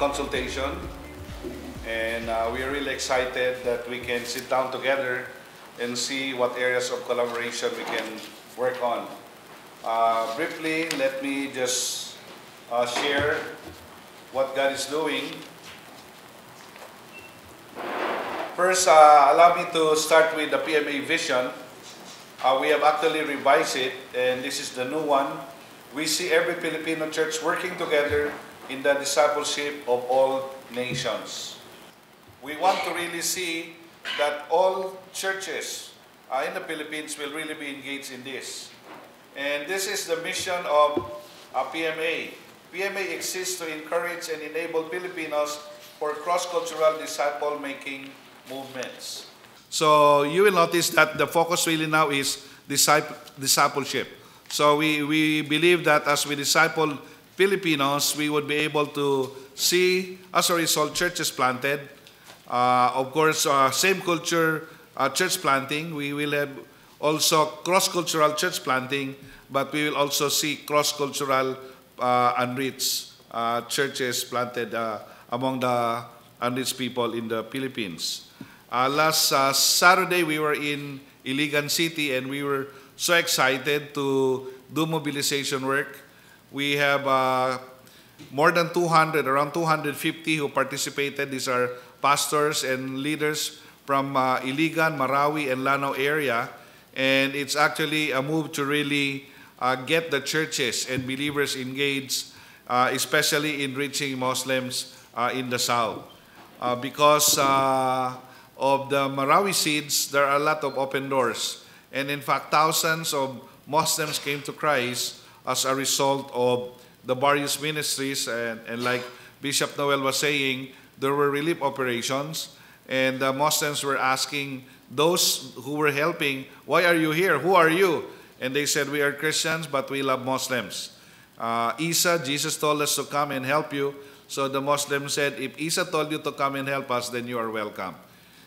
consultation, and uh, we are really excited that we can sit down together and see what areas of collaboration we can work on. Uh, briefly, let me just uh, share what God is doing. First, uh, allow me to start with the PMA vision. Uh, we have actually revised it, and this is the new one. We see every Filipino church working together in the discipleship of all nations. We want to really see that all churches uh, in the Philippines will really be engaged in this. And this is the mission of uh, PMA. PMA exists to encourage and enable Filipinos for cross-cultural disciple-making movements. So you will notice that the focus really now is disciple, discipleship. So we, we believe that as we disciple Filipinos, we would be able to see, as a result, churches planted. Uh, of course, uh, same culture uh, church planting. We will have also cross-cultural church planting, but we will also see cross-cultural uh, unreached uh, churches planted uh, among the unreached people in the Philippines. Uh, last uh, Saturday, we were in Iligan City and we were so excited to do mobilization work. We have uh, more than 200, around 250 who participated. These are pastors and leaders from uh, Iligan, Marawi, and Lanao area. And it's actually a move to really uh, get the churches and believers engaged, uh, especially in reaching Muslims uh, in the South. Uh, because uh, of the Marawi siege, there are a lot of open doors. And in fact, thousands of Muslims came to Christ as a result of the various ministries. And, and like Bishop Noel was saying, there were relief operations. And the Muslims were asking those who were helping, Why are you here? Who are you? And they said, We are Christians, but we love Muslims. Uh, Isa, Jesus told us to come and help you. So the Muslim said, If Isa told you to come and help us, then you are welcome.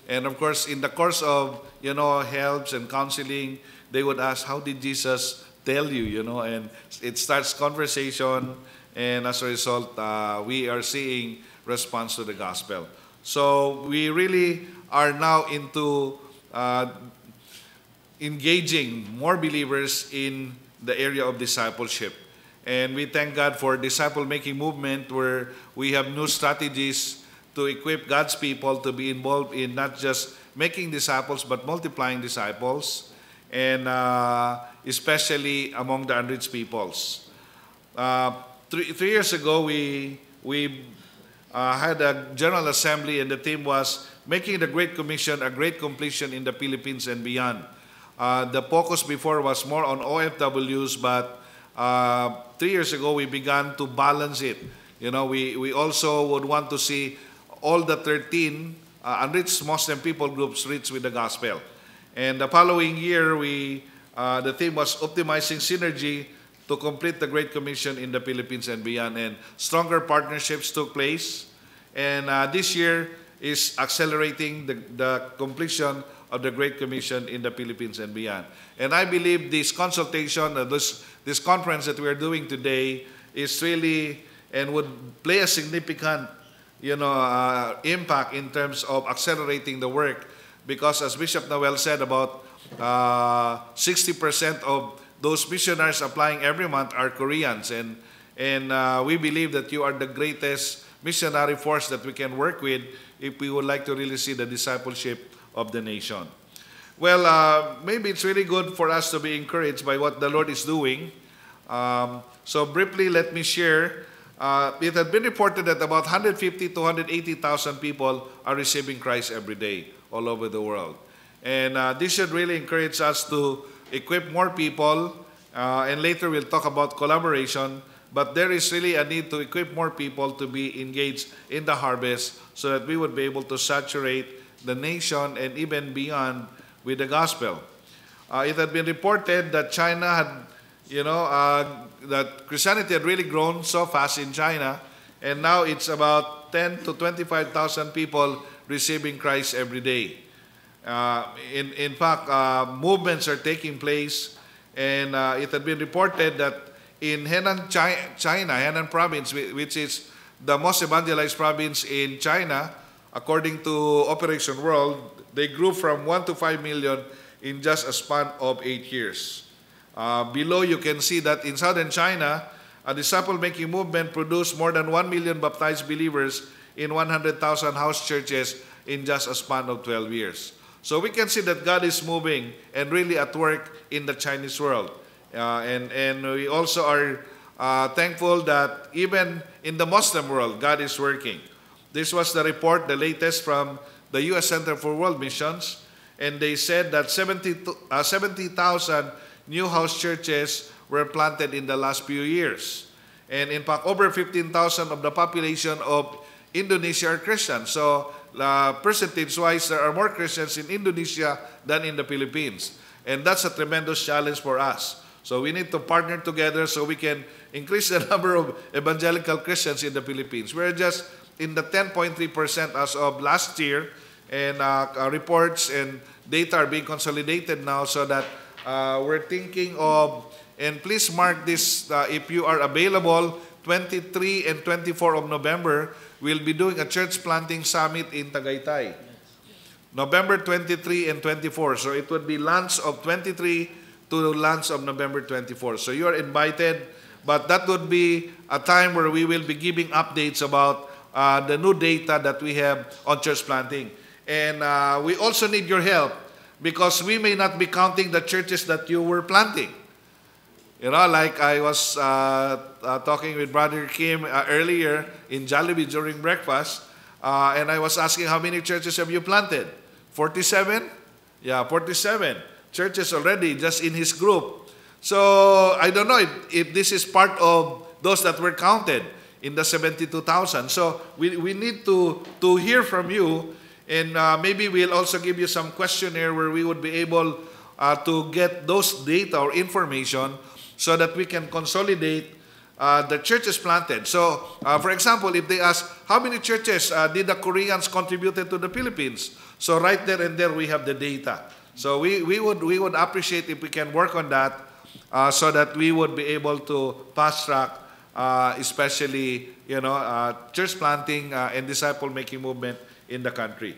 And of course, in the course of, you know, helps and counseling, they would ask, how did Jesus tell you, you know? And it starts conversation, and as a result, uh, we are seeing response to the gospel. So we really are now into uh, engaging more believers in the area of discipleship. And we thank God for disciple-making movement where we have new strategies to equip God's people to be involved in not just making disciples, but multiplying disciples, and uh, especially among the unreached peoples. Uh, three, three years ago, we, we uh, had a General Assembly, and the theme was making the Great Commission a great completion in the Philippines and beyond. Uh, the focus before was more on OFWs, but uh, three years ago we began to balance it. You know, we, we also would want to see all the 13 uh, unreached Muslim people groups reached with the gospel. And the following year, we uh, the theme was optimizing synergy to complete the Great Commission in the Philippines and beyond. And stronger partnerships took place. And uh, this year is accelerating the, the completion of the Great Commission in the Philippines and beyond. And I believe this consultation, uh, this, this conference that we're doing today is really and would play a significant you know, uh, impact in terms of accelerating the work because as Bishop Noel said about 60% of those missionaries applying every month are Koreans and, and uh, we believe that you are the greatest missionary force that we can work with if we would like to really see the discipleship of the nation. Well, uh, maybe it's really good for us to be encouraged by what the Lord is doing. Um, so briefly, let me share uh, it had been reported that about 150 to 180,000 people are receiving Christ every day all over the world. And uh, this should really encourage us to equip more people. Uh, and later we'll talk about collaboration. But there is really a need to equip more people to be engaged in the harvest so that we would be able to saturate the nation and even beyond with the gospel. Uh, it had been reported that China had, you know, uh, that Christianity had really grown so fast in China, and now it's about 10 to 25,000 people receiving Christ every day. Uh, in, in fact, uh, movements are taking place, and uh, it had been reported that in Henan, China, Henan province, which is the most evangelized province in China, according to Operation World, they grew from 1 to 5 million in just a span of 8 years. Uh, below, you can see that in southern China, a disciple-making movement produced more than 1 million baptized believers in 100,000 house churches in just a span of 12 years. So we can see that God is moving and really at work in the Chinese world. Uh, and, and we also are uh, thankful that even in the Muslim world, God is working. This was the report, the latest from the U.S. Center for World Missions, and they said that 70,000 uh, 70, new house churches were planted in the last few years. And in fact, over 15,000 of the population of Indonesia are Christians. So uh, percentage-wise, there are more Christians in Indonesia than in the Philippines. And that's a tremendous challenge for us. So we need to partner together so we can increase the number of evangelical Christians in the Philippines. We're just in the 10.3% as of last year, and uh, uh, reports and data are being consolidated now so that uh, we're thinking of, and please mark this uh, if you are available, 23 and 24 of November, we'll be doing a church planting summit in Tagaytay. November 23 and 24. So it would be lunch of 23 to lunch of November 24. So you are invited, but that would be a time where we will be giving updates about uh, the new data that we have on church planting. And uh, we also need your help because we may not be counting the churches that you were planting. You know, like I was uh, uh, talking with Brother Kim uh, earlier in Jollibee during breakfast, uh, and I was asking how many churches have you planted? 47? Yeah, 47 churches already just in his group. So I don't know if, if this is part of those that were counted in the 72,000. So we, we need to, to hear from you, and uh, maybe we'll also give you some questionnaire where we would be able uh, to get those data or information so that we can consolidate uh, the churches planted. So, uh, for example, if they ask, how many churches uh, did the Koreans contributed to the Philippines? So right there and there we have the data. So we, we, would, we would appreciate if we can work on that uh, so that we would be able to fast track, uh, especially, you know, uh, church planting and disciple-making movement in the country.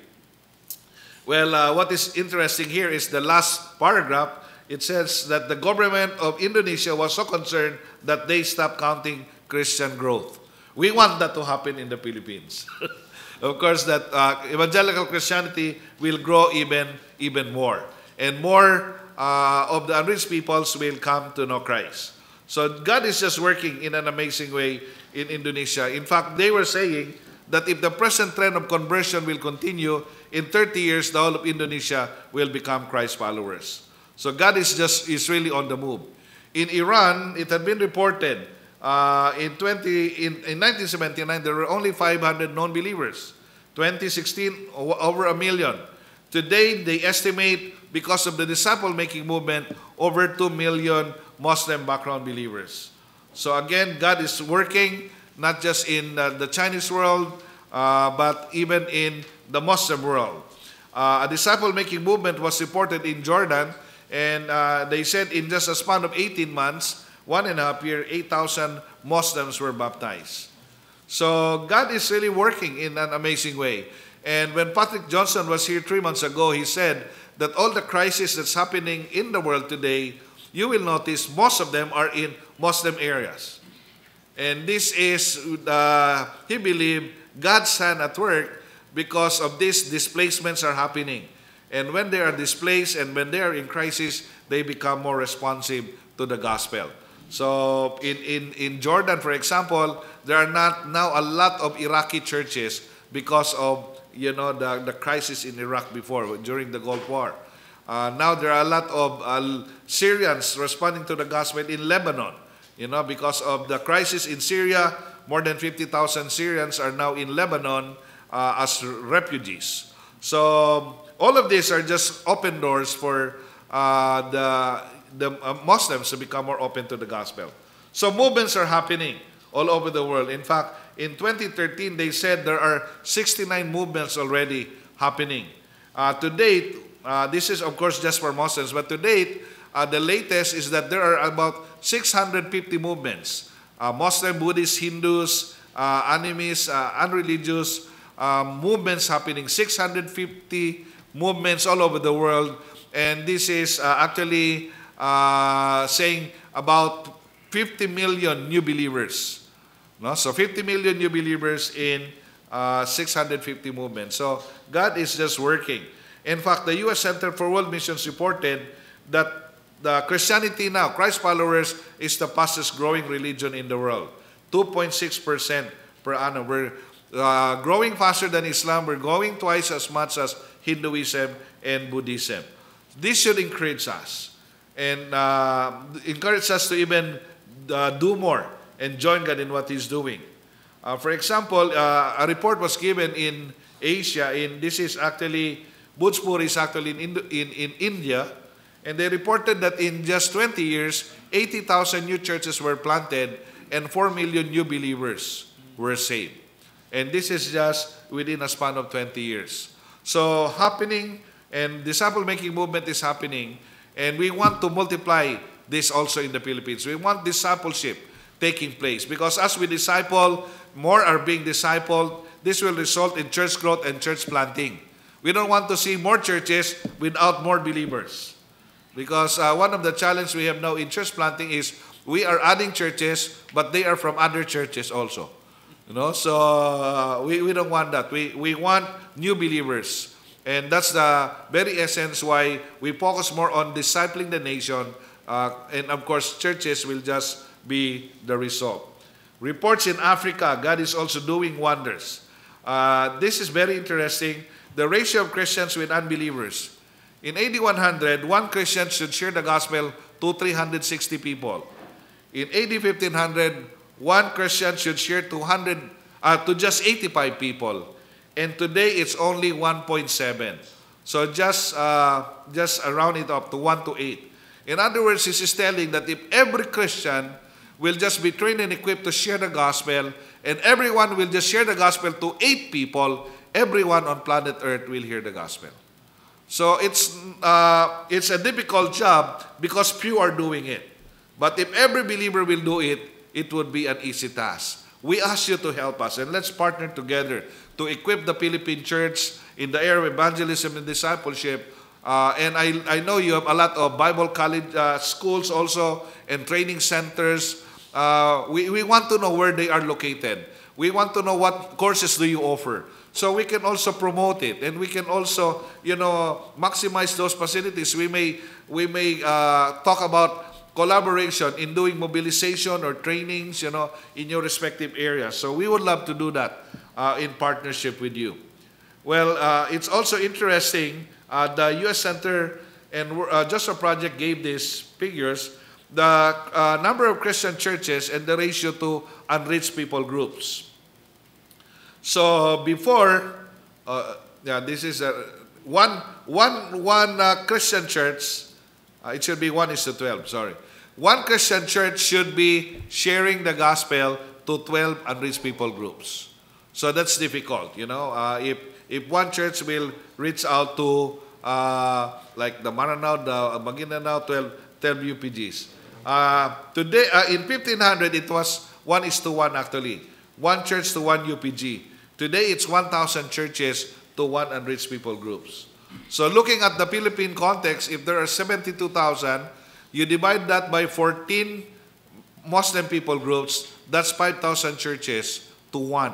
Well, what is interesting here is the last paragraph it says that the government of Indonesia was so concerned that they stopped counting Christian growth. We want that to happen in the Philippines. of course, that uh, evangelical Christianity will grow even, even more. And more uh, of the unreached peoples will come to know Christ. So God is just working in an amazing way in Indonesia. In fact, they were saying that if the present trend of conversion will continue, in 30 years, the whole of Indonesia will become Christ followers. So God is just is really on the move. In Iran, it had been reported uh, in 20 in, in 1979 there were only 500 non-believers. 2016 over a million. Today they estimate because of the disciple making movement over 2 million Muslim background believers. So again, God is working not just in uh, the Chinese world, uh, but even in the Muslim world. Uh, a disciple making movement was reported in Jordan and uh, they said in just a span of 18 months, one and a half year, 8,000 Muslims were baptized. So God is really working in an amazing way. And when Patrick Johnstone was here three months ago, he said that all the crisis that's happening in the world today, you will notice most of them are in Muslim areas. And this is, uh, he believed, God's hand at work because of these displacements are happening. And when they are displaced and when they are in crisis, they become more responsive to the gospel. So in, in, in Jordan, for example, there are not now a lot of Iraqi churches because of you know the, the crisis in Iraq before during the Gulf War. Uh, now there are a lot of uh, Syrians responding to the gospel in Lebanon. You know because of the crisis in Syria, more than 50,000 Syrians are now in Lebanon uh, as refugees. So all of these are just open doors for uh, the, the uh, Muslims to become more open to the gospel. So movements are happening all over the world. In fact, in 2013, they said there are 69 movements already happening. Uh, to date, uh, this is of course just for Muslims, but to date, uh, the latest is that there are about 650 movements. Uh, Muslim, Buddhist, Hindus, animist, uh, unreligious movements happening, 650 movements all over the world. And this is uh, actually uh, saying about 50 million new believers. No? So 50 million new believers in uh, 650 movements. So God is just working. In fact, the U.S. Center for World Missions reported that the Christianity now, Christ followers, is the fastest growing religion in the world. 2.6% per annum. We're uh, growing faster than Islam. We're growing twice as much as Hinduism and Buddhism. This should encourage us and uh, encourage us to even uh, do more and join God in what He's doing. Uh, for example, uh, a report was given in Asia. In this is actually Bhojpur is actually in, in, in India, and they reported that in just 20 years, 80,000 new churches were planted and 4 million new believers were saved. And this is just within a span of 20 years. So happening and disciple making movement is happening and we want to multiply this also in the Philippines. We want discipleship taking place because as we disciple, more are being discipled. This will result in church growth and church planting. We don't want to see more churches without more believers. Because uh, one of the challenges we have now in church planting is we are adding churches, but they are from other churches also. You know, so uh, we, we don't want that. We, we want new believers. And that's the very essence why we focus more on discipling the nation. Uh, and of course, churches will just be the result. Reports in Africa, God is also doing wonders. Uh, this is very interesting. The ratio of Christians with unbelievers. In AD 100, one Christian should share the gospel to 360 people. In AD 1500, one Christian should share 200 uh, to just 85 people. And today it's only 1.7. So just uh, just round it up to 1 to 8. In other words, this is telling that if every Christian will just be trained and equipped to share the gospel, and everyone will just share the gospel to eight people, everyone on planet Earth will hear the gospel. So it's, uh, it's a difficult job because few are doing it. But if every believer will do it, it would be an easy task. We ask you to help us and let's partner together to equip the Philippine church in the area of evangelism and discipleship. Uh, and I, I know you have a lot of Bible college uh, schools also and training centers. Uh, we, we want to know where they are located. We want to know what courses do you offer. So we can also promote it and we can also, you know, maximize those facilities. We may, we may uh, talk about collaboration in doing mobilization or trainings, you know, in your respective areas. So we would love to do that uh, in partnership with you. Well, uh, it's also interesting, uh, the U.S. Center and uh, Joshua Project gave these figures, the uh, number of Christian churches and the ratio to unreached people groups. So before, uh, yeah, this is a, one, one, one Christian church, it should be 1 is to 12, sorry. One Christian church should be sharing the gospel to 12 unreached people groups. So that's difficult, you know. Uh, if, if one church will reach out to uh, like the Maranao, the Maguindanao, 12, 12 UPGs. Uh, today, uh, in 1500, it was 1 is to 1 actually. One church to one UPG. Today, it's 1,000 churches to one unreached people groups. So looking at the Philippine context, if there are 72,000, you divide that by 14 Muslim people groups, that's 5,000 churches to one.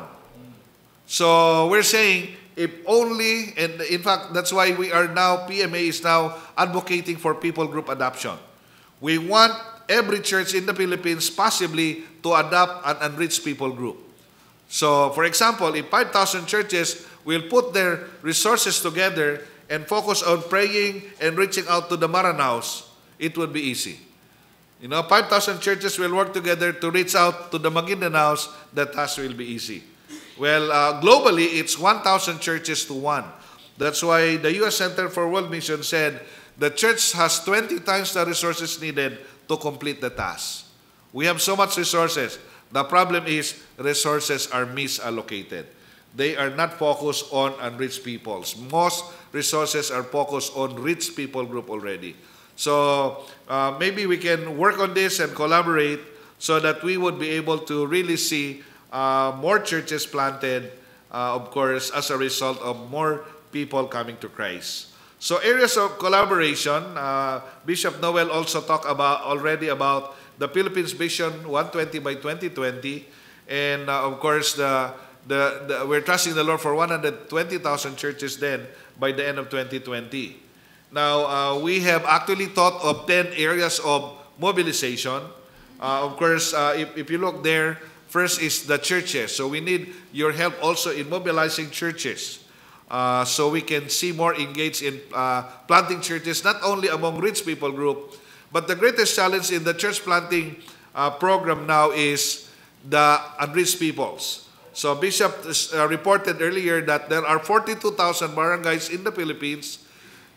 So we're saying if only, and in fact, that's why we are now, PMA is now advocating for people group adoption. We want every church in the Philippines possibly to adopt an unreached people group. So, for example, if 5,000 churches will put their resources together and focus on praying and reaching out to the Maranaos, it would be easy. You know, 5,000 churches will work together to reach out to the Maguindanaos, the task will be easy. Well, uh, globally, it's 1,000 churches to one. That's why the U.S. Center for World Mission said the church has 20 times the resources needed to complete the task. We have so much resources. The problem is resources are misallocated. They are not focused on unreached peoples. Most resources are focused on rich people group already. So uh, maybe we can work on this and collaborate so that we would be able to really see uh, more churches planted, uh, of course, as a result of more people coming to Christ. So areas of collaboration, uh, Bishop Noel also talked about already about the Philippines Vision 120 by 2020, and uh, of course the, the, the we're trusting the Lord for 120,000 churches then by the end of 2020. Now uh, we have actually thought of 10 areas of mobilization. Uh, of course, uh, if, if you look there, first is the churches. So we need your help also in mobilizing churches. Uh, so we can see more engaged in uh, planting churches, not only among rich people group, but the greatest challenge in the church planting uh, program now is the unreached peoples. So Bishop uh, reported earlier that there are 42,000 barangays in the Philippines.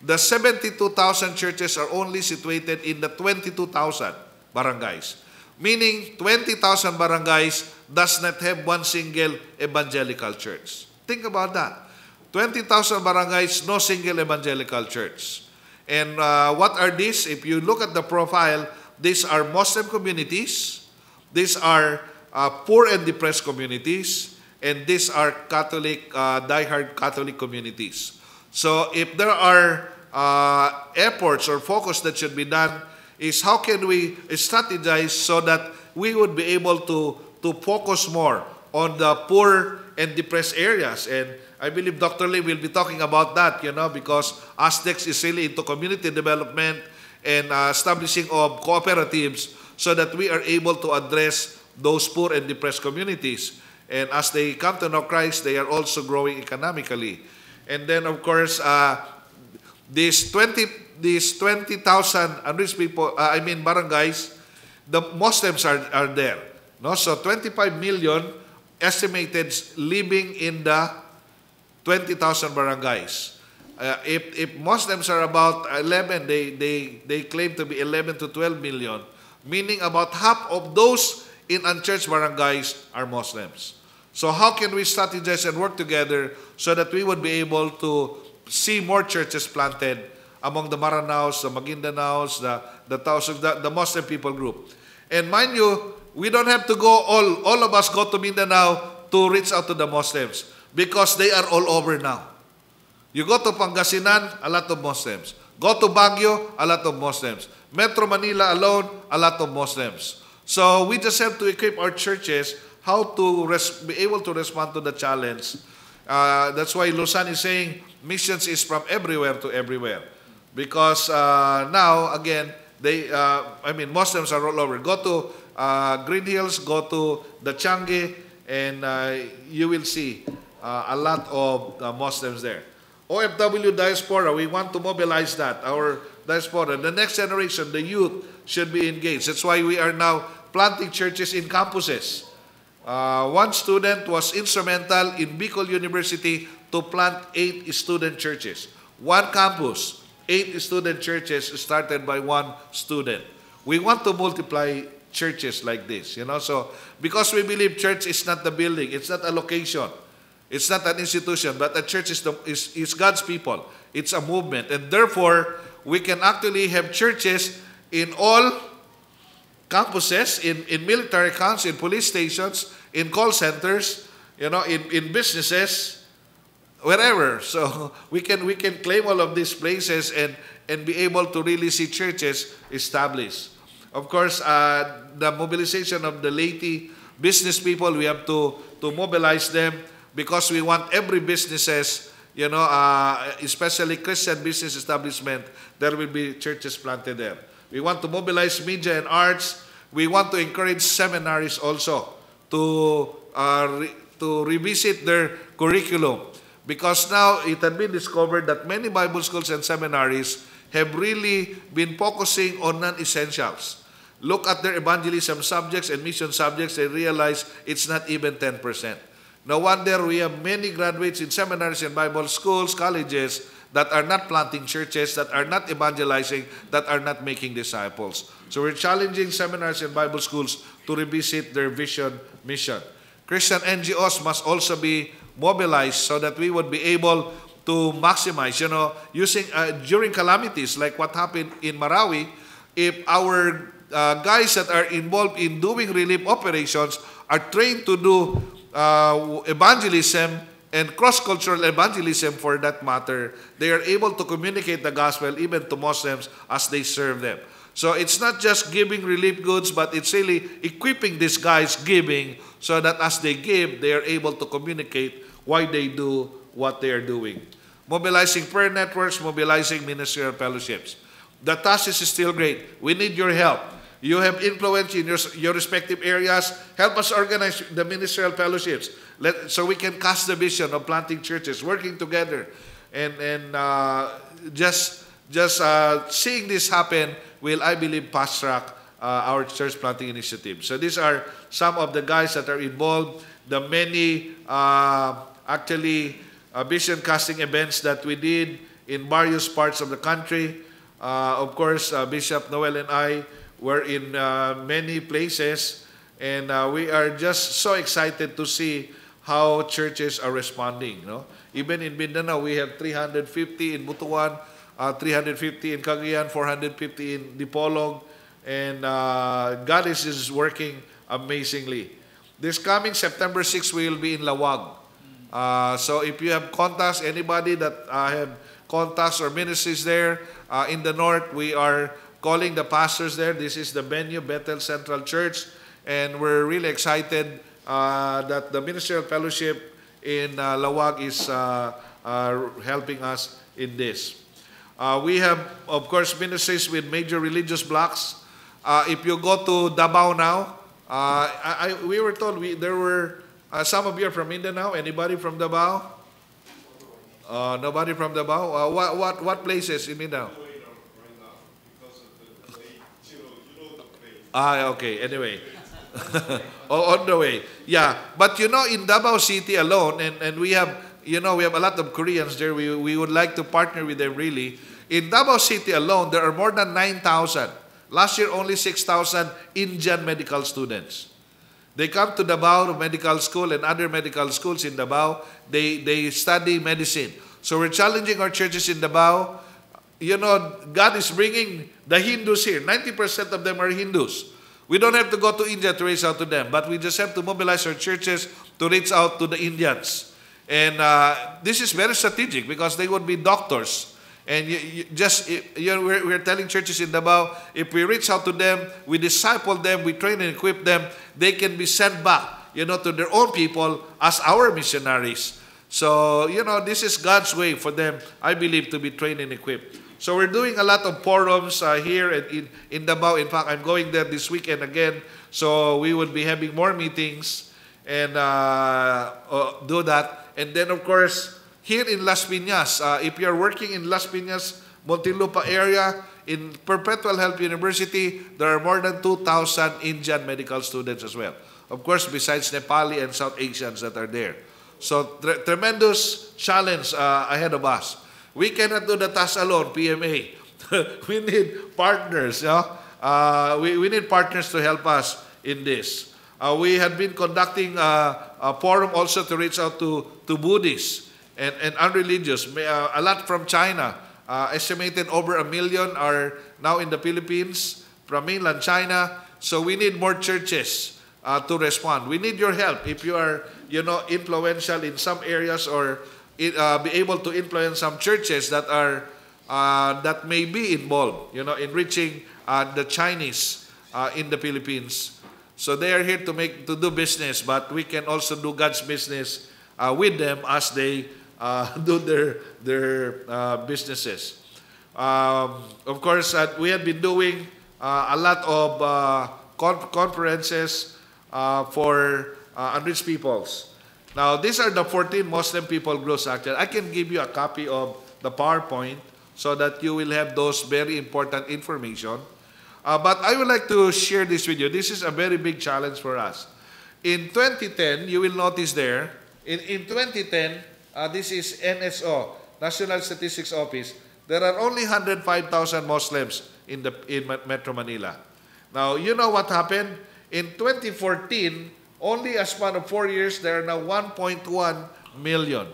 The 72,000 churches are only situated in the 22,000 barangays. Meaning 20,000 barangays does not have one single evangelical church. Think about that. 20,000 barangays, no single evangelical church. And uh, what are these? If you look at the profile, these are Muslim communities, these are uh, poor and depressed communities, and these are Catholic, uh, diehard Catholic communities. So if there are uh, efforts or focus that should be done, is how can we strategize so that we would be able to, to focus more on the poor and depressed areas. And I believe Dr. Lee will be talking about that, you know, because Aztecs is really into community development and uh, establishing of cooperatives so that we are able to address those poor and depressed communities. And as they come to know Christ, they are also growing economically. And then, of course, uh, these 20 these 20,000 unreached people, uh, I mean barangays, the Muslims are, are there. No? So 25 million estimated living in the 20,000 barangays. Uh, if, if Muslims are about 11, they, they, they claim to be 11 to 12 million, meaning about half of those in unchurched barangays are Muslims. So how can we strategize and work together so that we would be able to see more churches planted among the Maranaos, the Magindanaos, the, the Taos, the, the Muslim people group. And mind you, we don't have to go all, all of us go to Mindanao to reach out to the Muslims because they are all over now. You go to Pangasinan, a lot of Muslims. Go to Baguio, a lot of Muslims. Metro Manila alone, a lot of Muslims. So we just have to equip our churches how to be able to respond to the challenge. Uh, that's why Lausanne is saying missions is from everywhere to everywhere. Because uh, now, again, they, uh, I mean, Muslims are all over. Go to uh, Green Hills, go to the Changi, and uh, you will see uh, a lot of uh, Muslims there. OFW diaspora, we want to mobilize that, our diaspora. The next generation, the youth, should be engaged. That's why we are now planting churches in campuses. Uh, one student was instrumental in Bicol University to plant eight student churches. One campus, eight student churches started by one student. We want to multiply churches like this, you know. So, because we believe church is not the building, it's not a location, it's not an institution, but a church is, the, is, is God's people. It's a movement. And therefore, we can actually have churches in all campuses, in, in military camps, in police stations, in call centers, you know, in, in businesses, wherever. So we can we can claim all of these places and and be able to really see churches established. Of course, uh, the mobilization of the laity business people, we have to to mobilize them because we want every businesses, you know, uh, especially Christian business establishment, there will be churches planted there. We want to mobilize media and arts. We want to encourage seminaries also to, uh, re to revisit their curriculum. Because now it had been discovered that many Bible schools and seminaries have really been focusing on non-essentials. Look at their evangelism subjects and mission subjects and realize it's not even 10%. No wonder we have many graduates in seminaries and Bible schools, colleges, that are not planting churches, that are not evangelizing, that are not making disciples. So we're challenging seminars and Bible schools to revisit their vision, mission. Christian NGOs must also be mobilized so that we would be able to maximize, you know, using uh, during calamities like what happened in Marawi, if our uh, guys that are involved in doing relief operations are trained to do uh, evangelism and cross-cultural evangelism for that matter, they are able to communicate the gospel even to Muslims as they serve them. So it's not just giving relief goods, but it's really equipping these guys giving so that as they give, they are able to communicate why they do what they are doing. Mobilizing prayer networks, mobilizing ministerial fellowships. The task is still great. We need your help. You have influence in your, your respective areas. Help us organize the ministerial fellowships let, so we can cast the vision of planting churches, working together, and, and uh, just, just uh, seeing this happen will, I believe, fast track uh, our church planting initiative. So these are some of the guys that are involved, the many uh, actually uh, vision casting events that we did in various parts of the country. Uh, of course, uh, Bishop Noel and I were in many places, and we are just so excited to see how churches are responding. No? Even in Mindanao, we have 350 in Butuan, uh, 350 in Cagayan, 450 in Dipolog, and uh, God is, is working amazingly. This coming September 6, we will be in Laoag. Uh, so if you have contacts, anybody that uh, have contacts or ministries there uh, in the north, we are calling the pastors there. This is the venue, Bethel Central Church, and we're really excited uh, that the ministerial fellowship in uh, Laoag is uh, helping us in this. We have, of course, ministries with major religious blocks. If you go to Davao now, I, I, we were told we, there were uh, some of you are from Mindanao. Anybody from Davao? Uh, nobody from Davao. Uh, what what what places in Mindanao? Ah, okay. Anyway, oh, on the way. Yeah, but you know, in Davao City alone, and, and we have, you know, we have a lot of Koreans there. We, we would like to partner with them really. In Davao City alone, there are more than 9,000. Last year, only 6,000 Indian medical students. They come to Davao Medical School and other medical schools in Davao. They, they study medicine. So we're challenging our churches in Davao. You know, God is bringing the Hindus here. 90% of them are Hindus. We don't have to go to India to reach out to them, but we just have to mobilize our churches to reach out to the Indians. And uh, this is very strategic because they would be doctors. And you, you just, you know, we're, we're telling churches in Davao, if we reach out to them, we disciple them, we train and equip them, they can be sent back, you know, to their own people as our missionaries. So, you know, this is God's way for them, I believe, to be trained and equipped. So we're doing a lot of forums uh, here and in, in Davao. In fact, I'm going there this weekend again. So we will be having more meetings and uh, uh, do that. And then, of course, here in Las Piñas, uh, if you're working in Las Piñas, Muntinlupa area, in Perpetual Help University, there are more than 2,000 Indian medical students as well. Of course, besides Nepali and South Asians that are there. So, tremendous challenge uh, ahead of us. We cannot do the task alone, PMA. we need partners. Know? uh, we, we need partners to help us in this. Uh, we had been conducting a, a, forum also to reach out to, to Buddhists and, and unreligious, uh, a lot from China. Uh, estimated over a million are now in the Philippines from mainland China. So we need more churches uh, to respond. We need your help if you are, you know, influential in some areas or uh, be able to influence some churches that are uh, that may be involved, you know, in reaching uh, the Chinese in the Philippines. So they are here to make to do business, but we can also do God's business with them as they uh, do their their businesses. Um, of course, we have been doing a lot of con- conferences for unreached peoples. Now, these are the 14 Muslim people groups actually. I can give you a copy of the PowerPoint so that you will have those very important information. Uh, but I would like to share this with you. This is a very big challenge for us. In 2010, you will notice there, in, in 2010, uh, this is NSO, National Statistics Office, there are only 105,000 Muslims in, the, in Metro Manila. Now, you know what happened? In 2014, only a span of four years, there are now 1.1 million.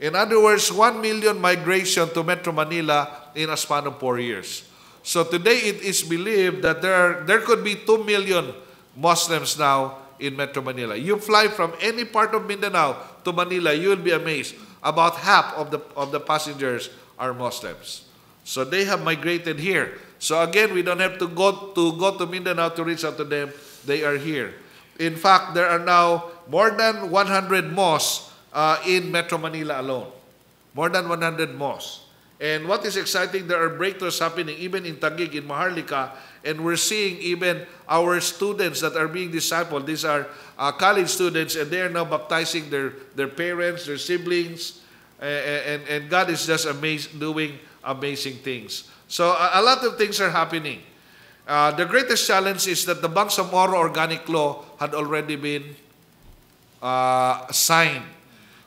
In other words, 1 million migration to Metro Manila in a span of four years. So today it is believed that there, are, there could be 2 million Muslims now in Metro Manila. You fly from any part of Mindanao to Manila, you will be amazed. About half of the, of the passengers are Muslims. So they have migrated here. So again, we don't have to go to go to Mindanao to reach out to them. They are here. In fact, there are now more than 100 mosques uh, in Metro Manila alone. More than 100 mosques. And what is exciting, there are breakthroughs happening even in Taguig, in Maharlika, and we're seeing even our students that are being discipled. These are uh, college students, and they are now baptizing their, their parents, their siblings, and, and God is just amazing, doing amazing things. So a, a lot of things are happening. Uh, the greatest challenge is that the Bangsamoro Organic Law had already been uh, signed.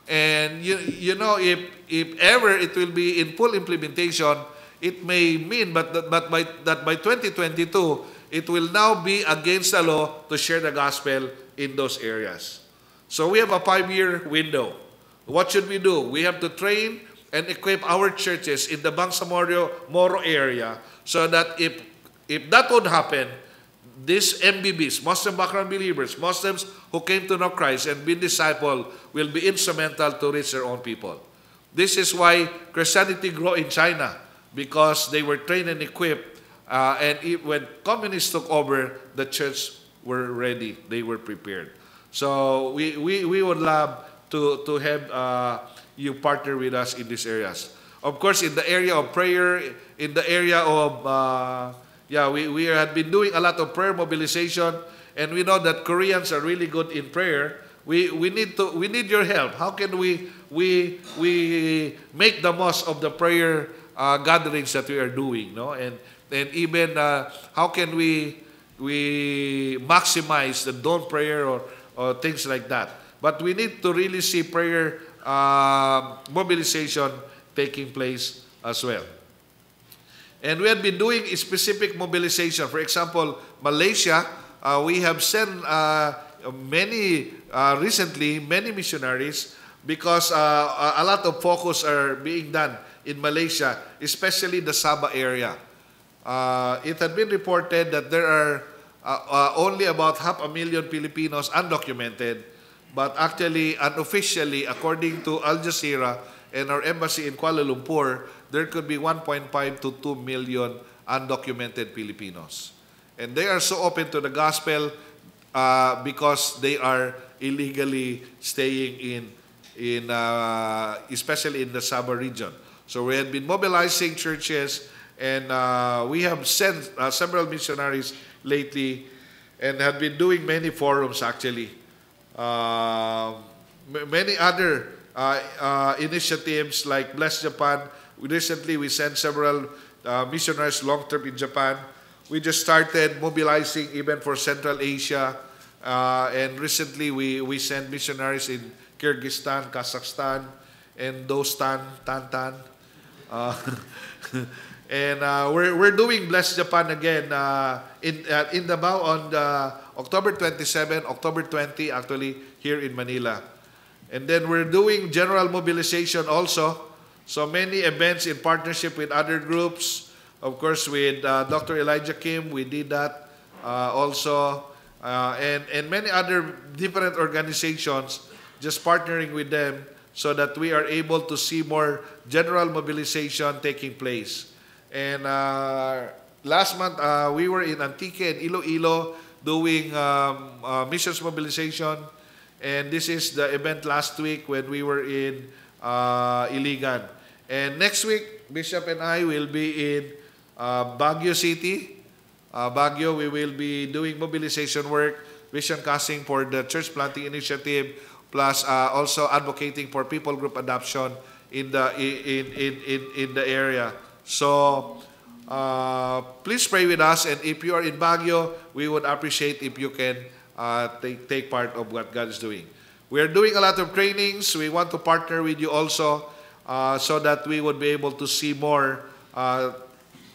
And you, you know, if, if ever it will be in full implementation, it may mean but that, but by, that by 2022, it will now be against the law to share the gospel in those areas. So we have a five-year window. What should we do? We have to train and equip our churches in the Bangsamoro Moro area so that if, if that would happen, these MBBs, Muslim background believers, Muslims who came to know Christ and been discipled, will be instrumental to reach their own people. This is why Christianity grew in China because they were trained and equipped. Uh, and it, when communists took over, the church were ready. They were prepared. So we, we, we would love to, to have uh, you partner with us in these areas. Of course, in the area of prayer, in the area of, uh, yeah, we, we have been doing a lot of prayer mobilization, and we know that Koreans are really good in prayer. We, we, need, to, we need your help. How can we, we, we make the most of the prayer uh, gatherings that we are doing, no? And and even uh, how can we we maximize the dawn prayer or, or things like that. But we need to really see prayer uh, mobilization taking place as well. And we have been doing a specific mobilization. For example, Malaysia, uh, we have sent uh, many, uh, recently, many missionaries because uh, a lot of focus are being done in Malaysia, especially the Sabah area. Uh, it had been reported that there are uh, uh, only about half a million Filipinos undocumented, but actually, unofficially, according to Al Jazeera and our embassy in Kuala Lumpur, there could be 1.5 to 2 million undocumented Filipinos. And they are so open to the gospel uh, because they are illegally staying in, in uh, especially in the Sabah region. So we have been mobilizing churches, and uh, we have sent uh, several missionaries lately, and have been doing many forums actually. Uh, many other uh, uh, initiatives like Bless Japan. Recently, we sent several uh, missionaries long term in Japan. We just started mobilizing even for Central Asia. and recently, we, we sent missionaries in Kyrgyzstan, Kazakhstan, and Dostan, Tantan, uh, and uh, we're, we're doing Bless Japan again uh, in, uh, in on the October 27, October 20, actually, here in Manila. And then we're doing general mobilization also. So many events in partnership with other groups. Of course, with uh, Dr. Elijah Kim, we did that uh, also. Uh, and, and many other different organizations, just partnering with them so that we are able to see more general mobilization taking place. And uh, last month, uh, we were in Antique and Iloilo doing um, uh, missions mobilization. And this is the event last week when we were in uh, Iligan. And next week, Bishop and I will be in uh, Baguio City. Uh, Baguio, we will be doing mobilization work, vision casting for the church planting initiative plus uh, also advocating for people group adoption in the in in in, in the area. So uh, please pray with us, and if you are in Baguio, we would appreciate if you can uh, take take part of what God is doing. We are doing a lot of trainings. We want to partner with you also, uh, so that we would be able to see more uh,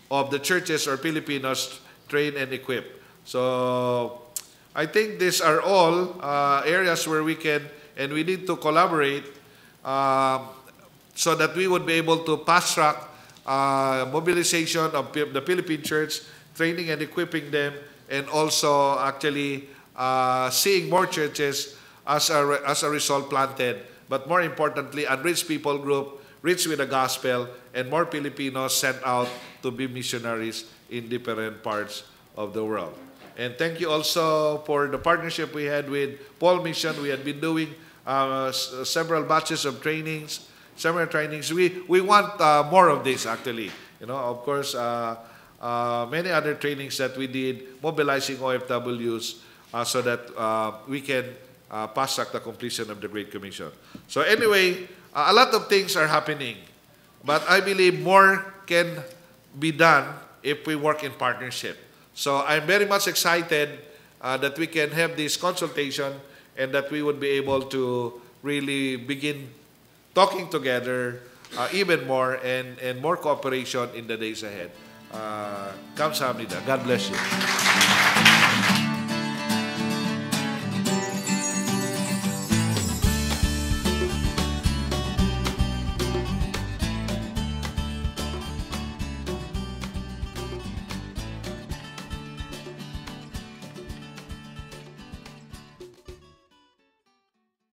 of the churches or Filipinos trained and equipped. So I think these are all uh, areas where we can and we need to collaborate uh, so that we would be able to fast track uh, mobilization of the Philippine church, training and equipping them, and also actually uh, seeing more churches as a, as a result planted, but more importantly, unreached people group, reached with the gospel, and more Filipinos sent out to be missionaries in different parts of the world. And thank you also for the partnership we had with Paul Mission. We had been doing uh, s- several batches of trainings, several trainings. We, we want uh, more of this actually. You know, of course, uh, uh, many other trainings that we did, mobilizing OFWs uh, so that uh, we can uh, fast track the completion of the Great Commission. So anyway, a lot of things are happening, but I believe more can be done if we work in partnership. So I'm very much excited uh, that we can have this consultation and that we would be able to really begin talking together uh, even more and, and more cooperation in the days ahead. Uh. God bless you.